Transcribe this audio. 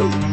Oh.